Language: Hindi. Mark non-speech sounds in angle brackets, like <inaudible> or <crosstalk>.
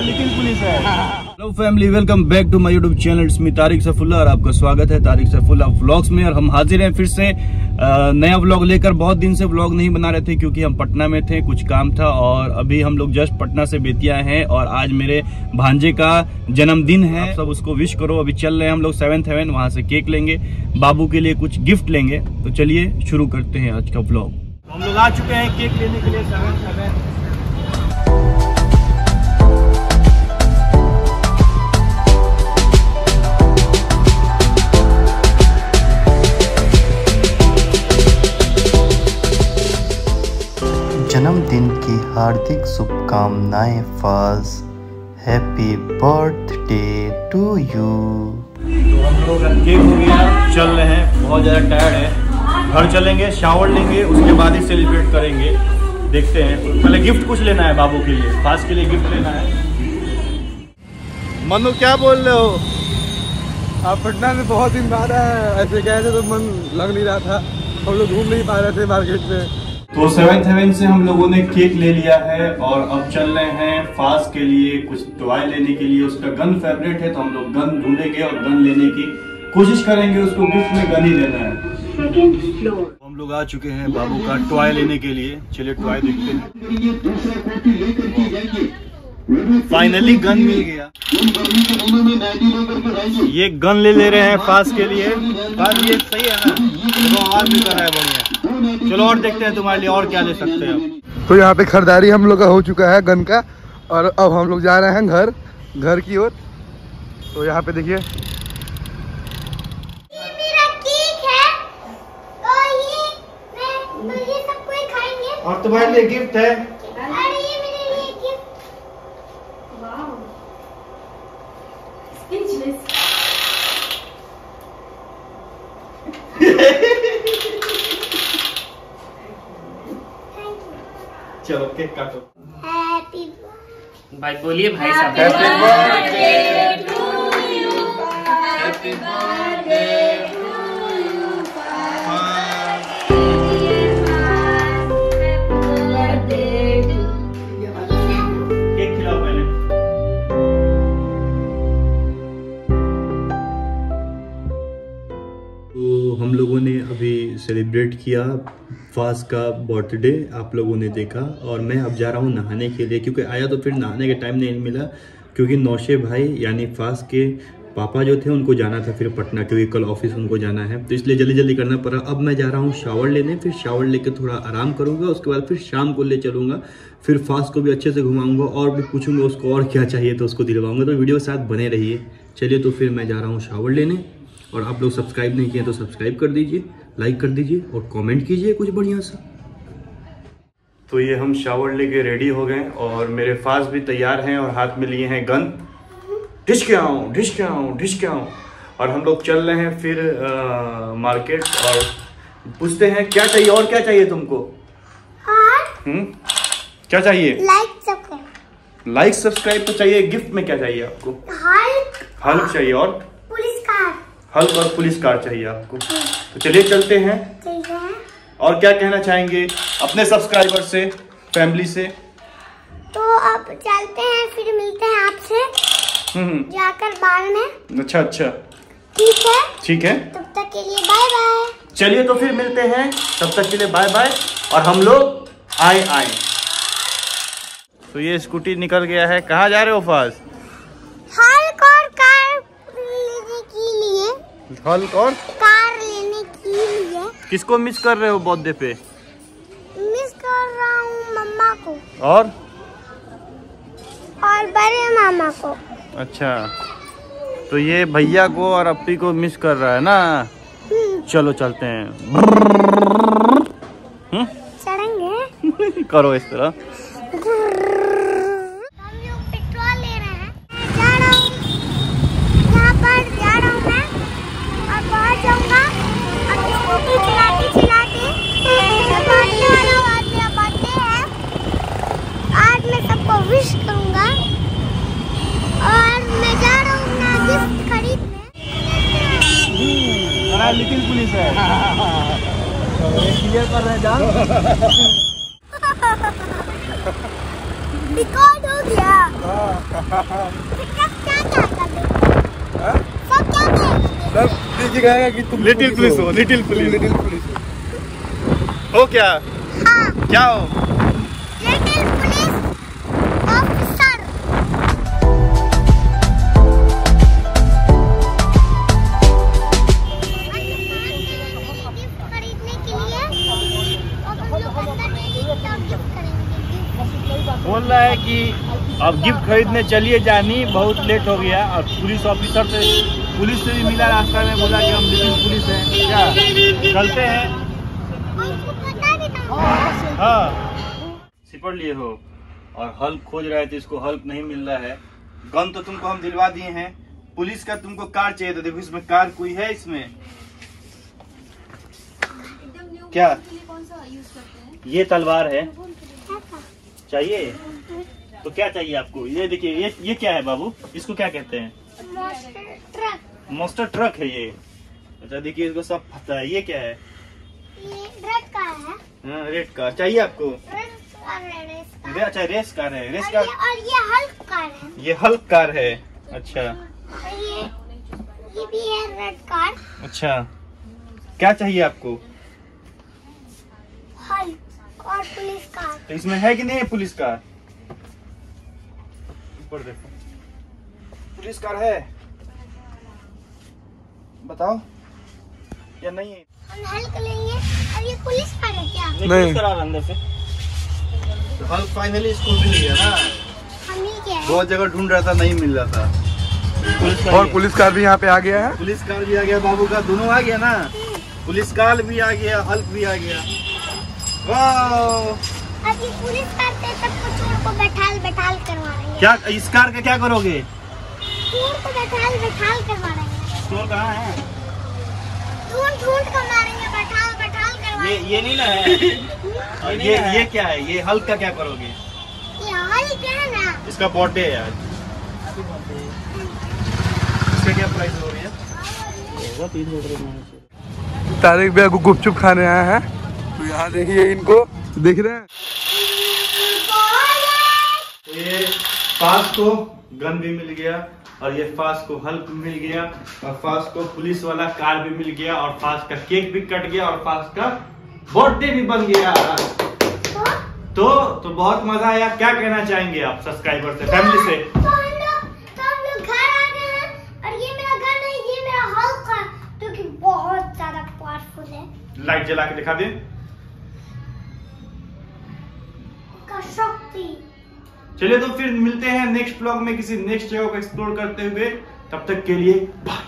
लेकिन पुलिस है। Hello family welcome back to my YouTube channel it's me Tariq Safullah और आपका स्वागत है तारिक सफुल्ला व्लॉग्स में और हम हाजिर हैं फिर से नया व्लॉग लेकर। बहुत दिन से व्लॉग नहीं बना रहे थे क्योंकि हम पटना में थे कुछ काम था और अभी हम लोग जस्ट पटना से बेतिया हैं और आज मेरे भांजे का जन्मदिन है। आप सब उसको विश करो अभी चल रहे हैं हम लोग सेवेंथ हेवन वहाँ से केक लेंगे बाबू के लिए कुछ गिफ्ट लेंगे। तो चलिए शुरू करते हैं आज का व्लॉग हम लोग आ चुके हैं केक लेने के लिए जन्मदिन की हार्दिक शुभकामनाएँ फाज हैप्पी बर्थडे टू यू। तो हम लोग केक हो गया चल रहे हैं बहुत ज़्यादा टायर्ड है। घर चलेंगे शावर लेंगे उसके बाद ही सेलिब्रेट करेंगे। देखते हैं। पहले गिफ्ट कुछ लेना है बाबू के लिए। खास के लिए गिफ्ट लेना है। मनु क्या बोल रहे हो? आप पटना में बहुत दिन बाद आए ऐसे कहे थे तो मन लग नहीं रहा था। हम लोग घूम नहीं पा रहे थे मार्केट में। तो सेवेंथ हेवन से हम लोगों ने केक ले लिया है और अब चल रहे हैं फास्ट के लिए कुछ टॉय लेने के लिए। उसका गन फेवरेट है तो हम लोग गन ढूंढेंगे और गन लेने की कोशिश करेंगे। उसको गिफ्ट में गन ही लेना है। हम लोग आ चुके हैं बाबू का टॉय लेने के लिए। चलिए टॉय देखते हैं। फाइनली गन मिल गया। ये गन ले ले रहे हैं फास्ट के लिए। फास्ट ये सही है ना? आवाज़ भी कर रहा है बढ़िया। चलो और देखते हैं तुम्हारे लिए और क्या ले सकते हैं। तो यहाँ पे खरीदारी हम लोग का हो चुका है गन का और अब हम लोग जा रहे हैं घर घर की ओर। तो यहाँ पे देखिए। ये मेरा केक है और ये मैं तो ये सब कोई खाएँगे? और तुम्हारे लिए गिफ्ट है और ये मेरे लिए गिफ्ट चलो केक काटो। हैप्पी भाई बोलिए भाई साहब। केक किया फास का बर्थडे आप लोगों ने देखा और मैं अब जा रहा हूँ नहाने के लिए, क्योंकि आया तो फिर नहाने का टाइम नहीं मिला, क्योंकि नौशे भाई यानी फास के पापा जो थे उनको जाना था फिर पटना, क्योंकि कल ऑफ़िस उनको जाना है। तो इसलिए जल्दी जल्दी करना पड़ा। अब मैं जा रहा हूँ शावर लेने, फिर शावर लेके थोड़ा आराम करूँगा, उसके बाद फिर शाम को ले चलूँगा, फिर फास्ट को भी अच्छे से घुमाऊँगा और भी पूछूँगा उसको और क्या चाहिए तो उसको दिलवाऊँगा। तो वीडियो साथ बने रहिए। चलिए तो फिर मैं जा रहा हूँ शावर लेने और आप लोग सब्सक्राइब नहीं किए तो सब्सक्राइब कर दीजिए। लाइक कर दीजिए और कमेंट कीजिए कुछ बढ़िया सा। तो ये हम शावर लेके रेडी हो गए और मेरे फास्ट भी तैयार हैं और हाथ में लिए हैं गन। ढिश के आऊँ ढिश के आऊँ ढिश के आऊँ और हम लोग चल रहे हैं फिर आ, मार्केट और पूछते हैं क्या चाहिए और क्या चाहिए तुमको? हम्म? क्या चाहिए? लाइक सब्सक्राइब लाइक सब्सक्राइब तो चाहिए। गिफ्ट में क्या चाहिए आपको? हल्क हल्क चाहिए और? पुलिस कार हल्क और पुलिस कार चाहिए आपको। तो चलिए चलते हैं। और क्या कहना चाहेंगे अपने सब्सक्राइबर से फैमिली से? तो अब चलते हैं फिर मिलते हैं आपसे। हम्म जाकर बार में। हम्म, अच्छा अच्छा। ठीक है? ठीक है। तब तक के लिए बाय बाय चलिए तो फिर मिलते हैं। तब तक के लिए बाय बाय और हम लोग आए आए। तो ये स्कूटी निकल गया है। कहाँ जा रहे हो फास्ट हल्क और कार लेने के लिए। किसको मिस कर रहे हो बर्थडे पे? मिस कर रहा हूँ मम्मा को। और? और बड़े मामा को। अच्छा। तो ये भैया को और अप्पी को मिस कर रहा है ना? हम्म, चलो चलते हैं? चढ़ेंगे करो इस तरह हम लोग पेट्रोल ले रहे हैं जा रहा हूँ यहाँ पर जा रहा हूँ मैं और पहुँच जाऊँगा अब स्कूटी चलाते चलाते मैं पहुँचने वाला हूँ आज मेरा बर्थडे है आज मैं सबको विश करूँगा और मैं जा रहा हूँ अपना गिफ्ट खरीदने है क्लियर कर रहे जान रिकॉर्ड हो गया सब क्या क्या हाँ? सब क्या सब डीजी कहेगा कि तुम लिटिल पुलिस हो लिटिल पुलिस लिटिल पुलिस हो। हो क्या? हाँ। क्या हो? कि अब गिफ्ट खरीदने चलिए जानी बहुत लेट हो गया। और पुलिस ऑफिसर से पुलिस से भी मिला रास्ता में बोला कि हम लिटिल पुलिस हैं। क्या? चलते हैं। हाँ। सिपट लिए हो और हल्क खोज रहे थे इसको हल्क नहीं मिल रहा है। गन तो तुमको हम दिलवा दिए हैं। पुलिस का तुमको कार चाहिए था देखो इसमें कार कोई है इसमें? क्या? ये तलवार है। चाहिए? तो क्या चाहिए आपको? ये देखिए ये ये क्या है बाबू? इसको क्या कहते हैं? ट्रक मोस्टर ट्रक है ये। अच्छा देखिए इसको सब पता है। ये क्या है? ये रेड कार है। हाँ रेड कार चाहिए आपको? कार रेस कार अच्छा रेस कार है। रेस कार ये और ये हल्क कार है। ये हल्क कार है। अच्छा। ये ये भी है रेड कार अच्छा। क्या चाहिए आपको? हल्क और पुलिस कार तो इसमें है कि नहीं है पुलिस कार ऊपर देखो। पुलिस कार है। बताओ या नहीं है? हम हल्क लेंगे। और ये पुलिस कार है क्या? नहीं, कार आ रहा अंदर से। तो हल्क फाइनली इसको मिल गया ना। हम क्या बहुत जगह ढूंढ रहा था नहीं मिल रहा था। पुलिस कार और पुलिस कार भी यहाँ पे आ गया है? पुलिस कार भी आ गया बाबू का दोनों आ गया ना। पुलिस कार भी आ गया हल्क भी आ गया। वाह! अब ये पुलिस कार सबको चोर को बैठाल बैठाल करवा रही है। क्या इस कार का क्या करोगे? चोर को बैठाल बैठाल करवा रही है। स्टोर कहाँ है? ढूंढ ढूंढ कर मारेंगे बैठाल बैठाल करवा ये ये नहीं ना है? <laughs> और ये ये क्या है? ये हल्क का क्या करोगे? ये हल्क है ना? इसका बर्थडे है आज। इसका क्या प्राइस हो रही है? तारिक भैया को गुपचुप खाने आया है। तो यहाँ देखिए इनको देख रहे हैं। फास को गन भी मिल गया और ये फास को हल्क मिल गया और फास को पुलिस वाला कार भी मिल गया और फास का केक भी कट गया और फास का बर्थडे भी बन गया। तो तो बहुत मज़ा आया। क्या कहना चाहेंगे आप सब्सक्राइबर से फैमिली से? तो हम लोग तो लोग घर आ गए चलिए तो फिर मिलते हैं नेक्स्ट ब्लॉग में किसी नेक्स्ट जगह को एक्सप्लोर करते हुए। तब तक के लिए बाय